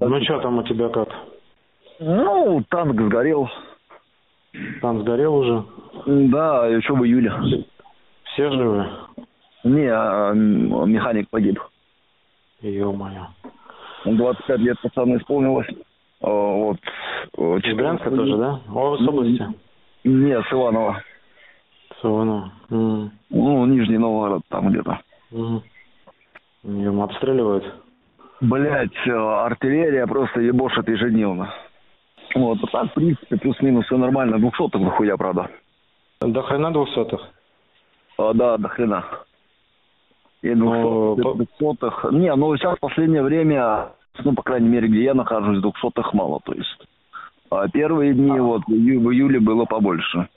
Ну что там у тебя как? Ну, танк сгорел. Там сгорел уже? Да, еще в июле. Все живы? Не, а, м, механик погиб. Ё-моё. 25 лет пацану исполнилось. А, Вот. э, Из Брянска 14 тоже, да? О, с области? Нет, с Иванова. С Иванова. М, Ну, Нижний Новгород там где-то. м. Ё, обстреливают? Блять, артиллерия просто ебошит ежедневно. Вот, а так, в принципе, плюс-минус все нормально. Двухсотых дохуя, правда. До хрена двухсотых? А, да, до хрена. И Ну, двухсотых, двухсотых. Не, ну сейчас в последнее время, ну, по крайней мере, где я нахожусь, двухсотых мало, то есть. А первые дни, вот, в ию- в июле было побольше.